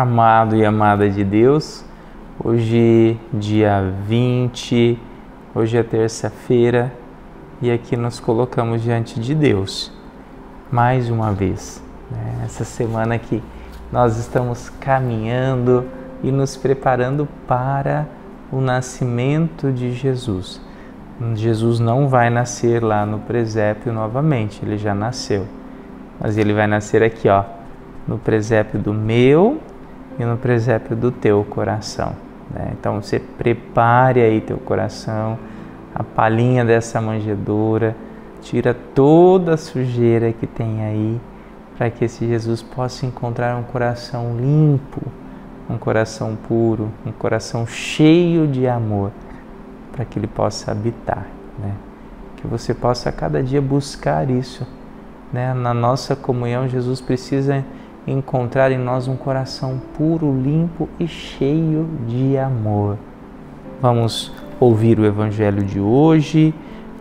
amado e amada de Deus, hoje, dia 20, hoje é terça-feira e aqui nos colocamos diante de Deus mais uma vez. Né? Essa semana que nós estamos caminhando e nos preparando para o nascimento de Jesus. Jesus não vai nascer lá no presépio novamente, ele já nasceu. Mas ele vai nascer aqui, ó, no presépio do meu e no presépio do teu coração. Né? Então você prepare aí teu coração, a palhinha dessa manjedoura, tira toda a sujeira que tem aí, para que esse Jesus possa encontrar um coração limpo, um coração puro, um coração cheio de amor, para que ele possa habitar. Né? Que você possa a cada dia buscar isso. Né? Na nossa comunhão, Jesus precisa encontrar em nós um coração puro, limpo e cheio de amor. Vamos ouvir o Evangelho de hoje,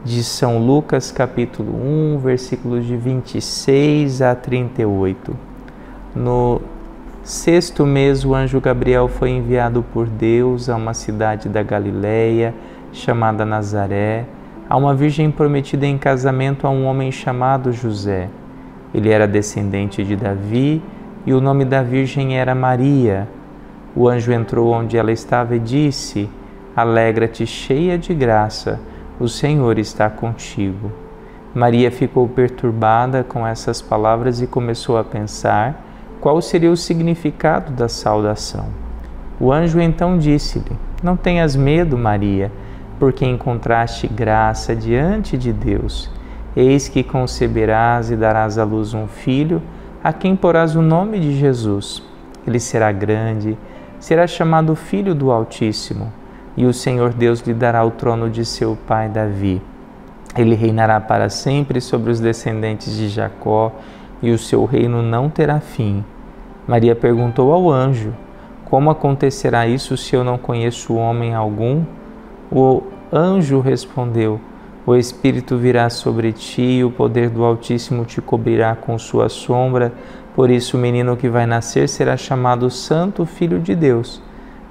de São Lucas, capítulo 1, versículos de 26 a 38. No sexto mês, o anjo Gabriel foi enviado por Deus a uma cidade da Galileia chamada Nazaré, a uma virgem prometida em casamento a um homem chamado José. Ele era descendente de Davi e o nome da virgem era Maria. O anjo entrou onde ela estava e disse: Alegra-te, cheia de graça, o Senhor está contigo. Maria ficou perturbada com essas palavras e começou a pensar qual seria o significado da saudação. O anjo então disse-lhe: Não tenhas medo, Maria, porque encontraste graça diante de Deus. Eis que conceberás e darás à luz um filho a quem porás o nome de Jesus. Ele será grande, será chamado Filho do Altíssimo, e o Senhor Deus lhe dará o trono de seu pai Davi. Ele reinará para sempre sobre os descendentes de Jacó, e o seu reino não terá fim. Maria perguntou ao anjo: Como acontecerá isso se eu não conheço homem algum? O anjo respondeu: o Espírito virá sobre ti e o poder do Altíssimo te cobrirá com sua sombra. Por isso, o menino que vai nascer será chamado Santo Filho de Deus.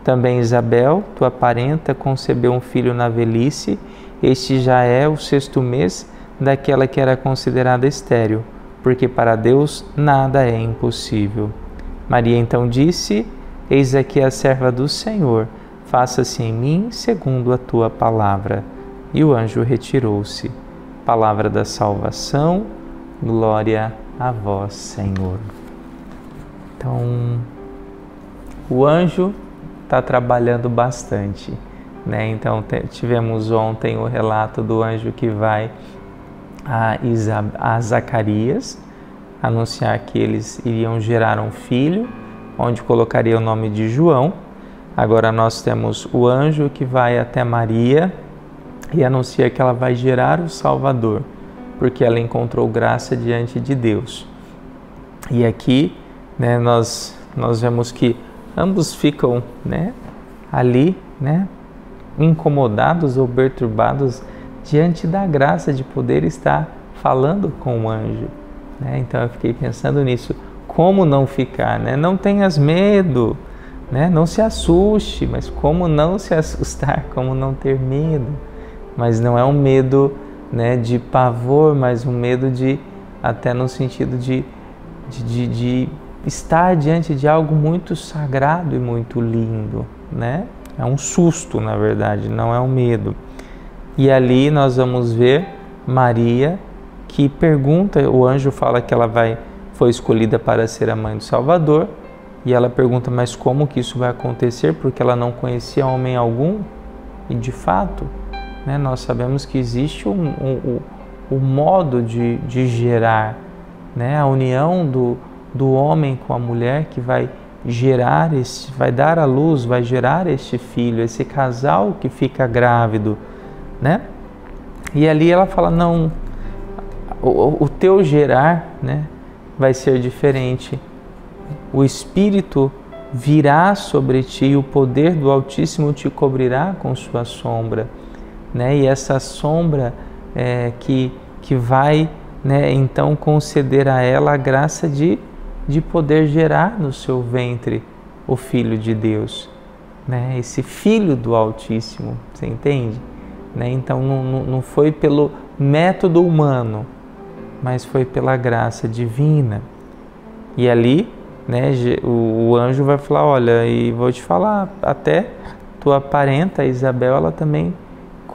Também Isabel, tua parenta, concebeu um filho na velhice. Este já é o sexto mês daquela que era considerada estéril, porque para Deus nada é impossível. Maria então disse: Eis aqui a serva do Senhor, faça-se em mim segundo a tua palavra e o anjo retirou-se. Palavra da salvação, glória a vós, Senhor. Então, o anjo está trabalhando bastante. Né? Então, tivemos ontem o relato do anjo que vai a, Isa, a Zacarias anunciar que eles iriam gerar um filho, onde colocaria o nome de João. Agora nós temos o anjo que vai até Maria e anuncia que ela vai gerar o Salvador, porque ela encontrou graça diante de Deus. E aqui né, nós, nós vemos que ambos ficam né, ali, né, incomodados ou perturbados diante da graça de poder estar falando com o anjo. Né? Então eu fiquei pensando nisso. Como não ficar? Né? Não tenhas medo, né? não se assuste, mas como não se assustar? Como não ter medo? Mas não é um medo né, de pavor, mas um medo de, até no sentido de, de, de, de estar diante de algo muito sagrado e muito lindo, né? É um susto, na verdade, não é um medo. E ali nós vamos ver Maria que pergunta, o anjo fala que ela vai foi escolhida para ser a mãe do Salvador, e ela pergunta: "Mas como que isso vai acontecer?" Porque ela não conhecia homem algum. E de fato, né, nós sabemos que existe um, um, um, um modo de, de gerar, né, a união do, do homem com a mulher que vai gerar esse, vai dar à luz, vai gerar este filho, esse casal que fica grávido, né? E ali ela fala não, o, o teu gerar, né, vai ser diferente. O Espírito virá sobre ti, o poder do Altíssimo te cobrirá com sua sombra né? E essa sombra é, que, que vai né, então conceder a ela a graça de, de poder gerar no seu ventre o Filho de Deus, né? esse Filho do Altíssimo, você entende? Né? Então não, não foi pelo método humano, mas foi pela graça divina. E ali, né, o, o anjo vai falar: Olha, e vou te falar, até tua parenta Isabel, ela também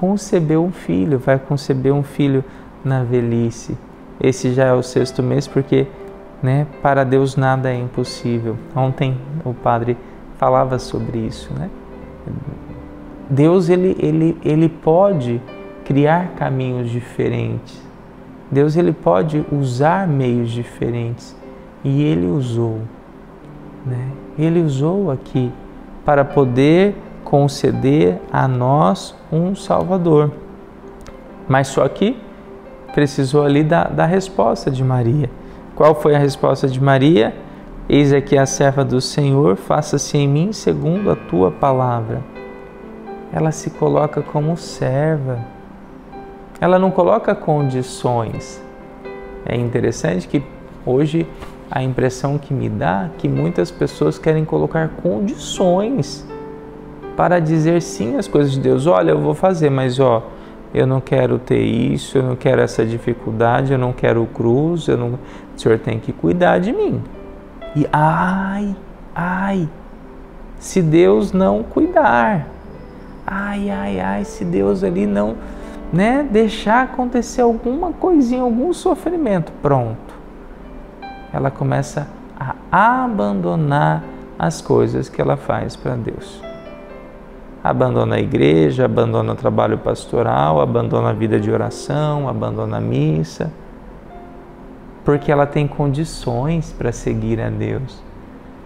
concebeu um filho, vai conceber um filho na velhice. Esse já é o sexto mês, porque né, para Deus nada é impossível. Ontem o padre falava sobre isso, né? Deus ele, ele, ele pode criar caminhos diferentes. Deus ele pode usar meios diferentes e ele usou, né? Ele usou aqui para poder conceder a nós um Salvador. Mas só que precisou ali da, da resposta de Maria. Qual foi a resposta de Maria? Eis aqui a serva do Senhor, faça-se em mim segundo a tua palavra. Ela se coloca como serva. Ela não coloca condições. É interessante que hoje a impressão que me dá é que muitas pessoas querem colocar condições para dizer sim às coisas de Deus. Olha, eu vou fazer, mas ó, eu não quero ter isso, eu não quero essa dificuldade, eu não quero cruz, eu não... o Senhor tem que cuidar de mim. E ai, ai, se Deus não cuidar, ai, ai, ai, se Deus ali não, né, deixar acontecer alguma coisinha, algum sofrimento, pronto. Ela começa a abandonar as coisas que ela faz para Deus abandona a igreja, abandona o trabalho pastoral, abandona a vida de oração, abandona a missa, porque ela tem condições para seguir a Deus.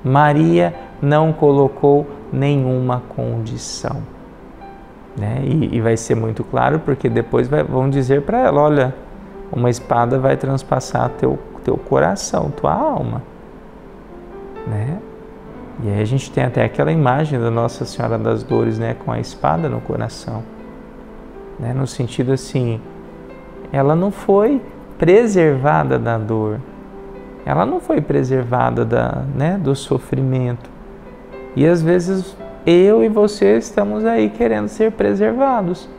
Maria não colocou nenhuma condição. Né? E, e vai ser muito claro, porque depois vai, vão dizer para ela: olha, uma espada vai transpassar teu, teu coração, tua alma. Né? E aí a gente tem até aquela imagem da Nossa Senhora das Dores, né, com a espada no coração. Né, no sentido assim, ela não foi preservada da dor. Ela não foi preservada da, né, do sofrimento. E às vezes eu e você estamos aí querendo ser preservados.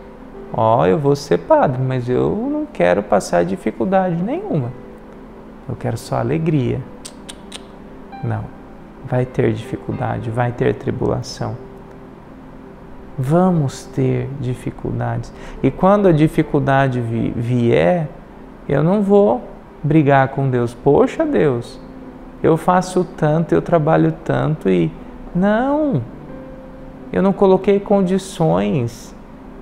Ó, oh, eu vou ser padre, mas eu não quero passar dificuldade nenhuma. Eu quero só alegria. Não vai ter dificuldade, vai ter tribulação. Vamos ter dificuldades. E quando a dificuldade vier, eu não vou brigar com Deus. Poxa, Deus, eu faço tanto, eu trabalho tanto e. Não! Eu não coloquei condições.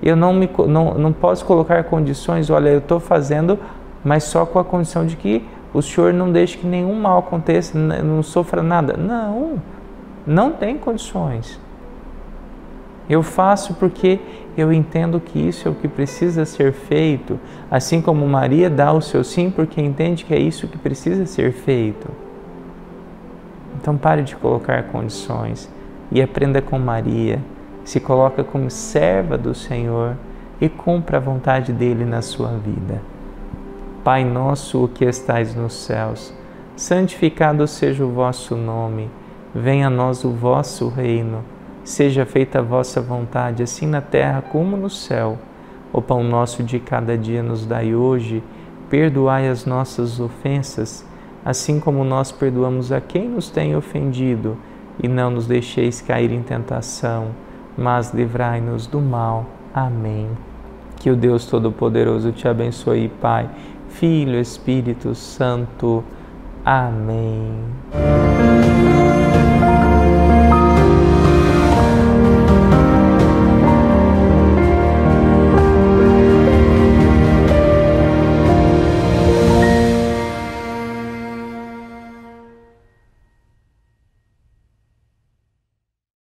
Eu não, me, não, não posso colocar condições. Olha, eu estou fazendo, mas só com a condição de que o Senhor não deixe que nenhum mal aconteça, não sofra nada. Não, não tem condições. Eu faço porque eu entendo que isso é o que precisa ser feito, assim como Maria dá o seu sim porque entende que é isso que precisa ser feito. Então pare de colocar condições e aprenda com Maria, se coloca como serva do Senhor e cumpra a vontade dele na sua vida. Pai nosso que estais nos céus, santificado seja o vosso nome, venha a nós o vosso reino, seja feita a vossa vontade, assim na terra como no céu. O pão nosso de cada dia nos dai hoje, perdoai as nossas ofensas, assim como nós perdoamos a quem nos tem ofendido, e não nos deixeis cair em tentação, mas livrai-nos do mal. Amém. Que o Deus Todo-Poderoso te abençoe, Pai Filho, Espírito Santo. Amém.